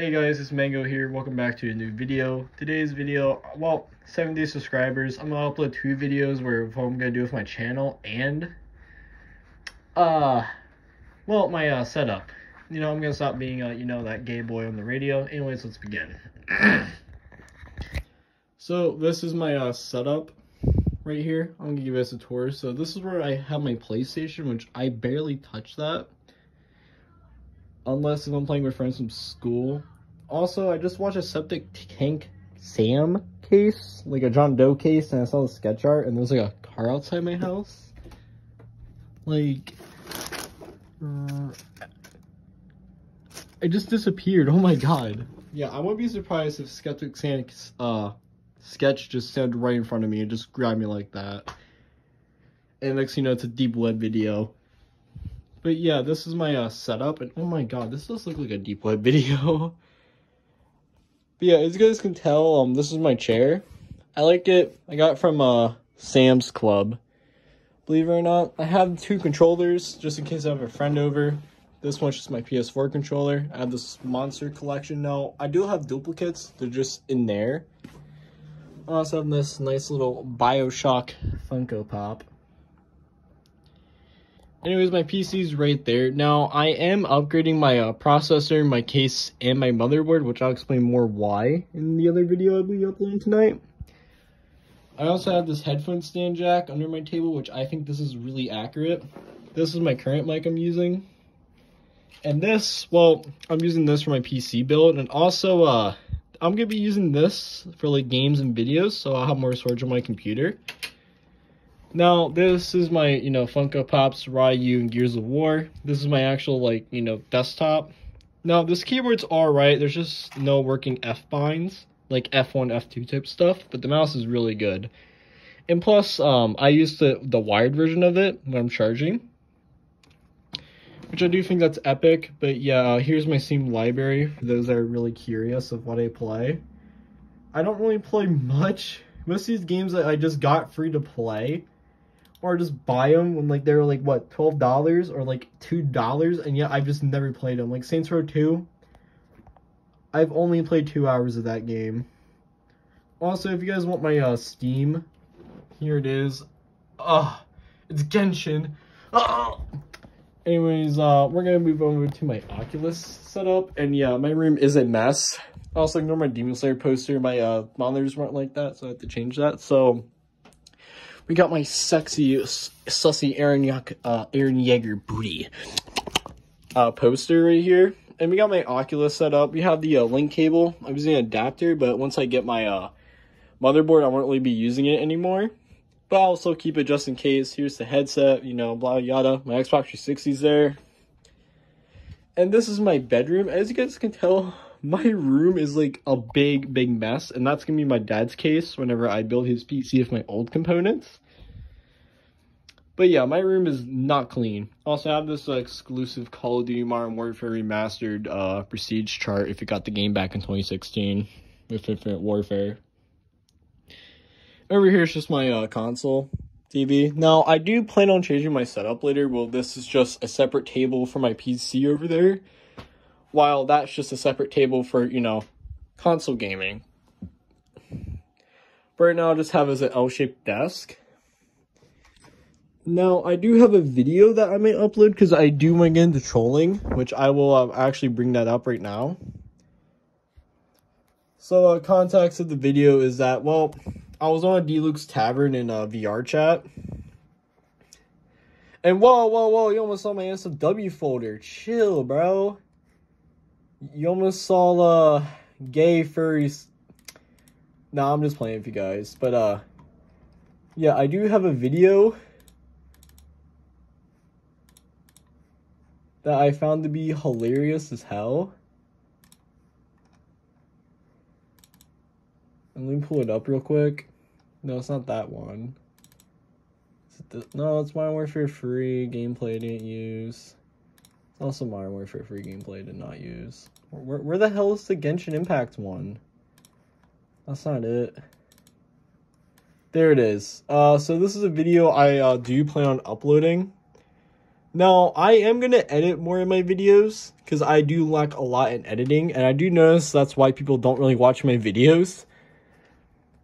Hey guys, it's Mango here. Welcome back to a new video. Today's video, well, 70 subscribers. I'm gonna upload two videos where what I'm gonna do with my channel and, uh, well, my uh, setup. You know, I'm gonna stop being, uh, you know, that gay boy on the radio. Anyways, let's begin. so this is my uh, setup right here. I'm gonna give you guys a tour. So this is where I have my PlayStation, which I barely touch that unless if I'm playing with friends from school. Also, I just watched a Septic Tank Sam case, like a John Doe case, and I saw the sketch art, and there's like a car outside my house. Like, uh, just disappeared. Oh my god. Yeah, I wouldn't be surprised if Septic Sam's uh, sketch just stood right in front of me and just grabbed me like that. And next you know, it's a deep web video. But yeah, this is my uh, setup, and oh my god, this does look like a deep web video. but yeah, as you guys can tell, um, this is my chair. I like it. I got it from uh, Sam's Club. Believe it or not, I have two controllers, just in case I have a friend over. This one's just my PS4 controller. I have this monster collection now. I do have duplicates, they're just in there. I also have this nice little Bioshock Funko Pop. Anyways, my PC's right there. Now, I am upgrading my uh, processor, my case, and my motherboard, which I'll explain more why in the other video I'll be uploading tonight. I also have this headphone stand jack under my table, which I think this is really accurate. This is my current mic I'm using. And this, well, I'm using this for my PC build, and also, uh, I'm going to be using this for, like, games and videos, so I'll have more storage on my computer. Now, this is my, you know, Funko Pops, Ryu, and Gears of War. This is my actual, like, you know, desktop. Now, this keyboard's alright. There's just no working F-binds, like F1, F2 type stuff, but the mouse is really good. And plus, um, I use the, the wired version of it when I'm charging. Which I do think that's epic, but yeah, uh, here's my Steam library for those that are really curious of what I play. I don't really play much. Most of these games that I just got free to play or just buy them when like they're like what twelve dollars or like two dollars, and yet I've just never played them. Like Saints Row Two, I've only played two hours of that game. Also, if you guys want my uh, Steam, here it is. Ugh, it's Genshin. Ugh. Anyways, uh, we're gonna move over to my Oculus setup, and yeah, my room is a mess. Also, ignore my Demon Slayer poster. My uh, monitors weren't like that, so I have to change that. So we got my sexy, sussy Aaron, Yak uh, Eren Yeager booty uh, poster right here. And we got my Oculus set up. We have the uh, link cable. I'm using an adapter, but once I get my uh, motherboard, I won't really be using it anymore. But I'll also keep it just in case. Here's the headset, you know, blah, yada. My Xbox 360's there. And this is my bedroom. As you guys can tell, my room is like a big, big mess, and that's gonna be my dad's case whenever I build his PC with my old components. But yeah, my room is not clean. Also, I have this uh, exclusive Call of Duty Modern Warfare Remastered uh, Prestige chart if you got the game back in 2016 with Infinite Warfare. Over here is just my uh, console TV. Now, I do plan on changing my setup later. Well, this is just a separate table for my PC over there while that's just a separate table for, you know, console gaming. But right now I just have as an L-shaped desk. Now, I do have a video that I may upload because I do want to get into trolling, which I will uh, actually bring that up right now. So, uh, context of the video is that, well, I was on a Deluxe Tavern in uh, VR chat. And whoa, whoa, whoa, you almost saw my SFW folder. Chill, bro. You almost saw uh gay furries. Nah, I'm just playing with you guys. But uh yeah, I do have a video that I found to be hilarious as hell. And let me pull it up real quick. No, it's not that one. It no, it's Modern Warfare free. Gameplay I didn't use. Also, Modern Warfare free gameplay did not use. Where, where the hell is the Genshin Impact one? That's not it. There it is. Uh, so this is a video I uh, do plan on uploading. Now, I am going to edit more of my videos because I do lack a lot in editing, and I do notice that's why people don't really watch my videos.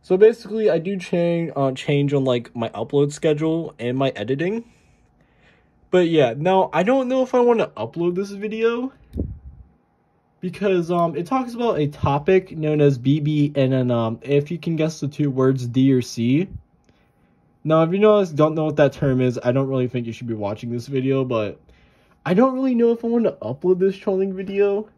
So basically, I do change uh, change on like my upload schedule and my editing. But yeah, now I don't know if I want to upload this video because um it talks about a topic known as BB and then um if you can guess the two words D or C. Now, if you know don't know what that term is, I don't really think you should be watching this video, but I don't really know if I want to upload this trolling video.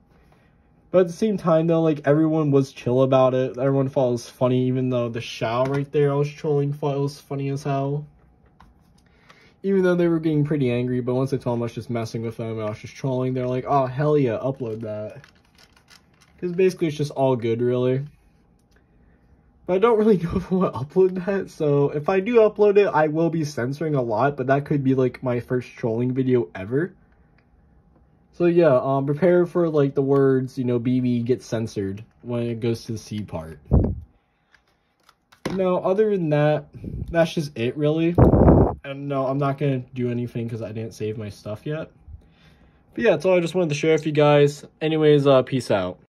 But at the same time, though, like, everyone was chill about it. Everyone thought it was funny, even though the Shao right there I was trolling thought it was funny as hell. Even though they were getting pretty angry, but once I told them I was just messing with them and I was just trolling, they're like, oh, hell yeah, upload that. Because basically it's just all good, really. But I don't really know if I want to upload that, so if I do upload it, I will be censoring a lot, but that could be like my first trolling video ever. So yeah, um, prepare for like the words, you know, BB gets censored when it goes to the C part. No, other than that, that's just it really. And no, I'm not going to do anything because I didn't save my stuff yet. But yeah, that's all I just wanted to share with you guys. Anyways, uh, peace out.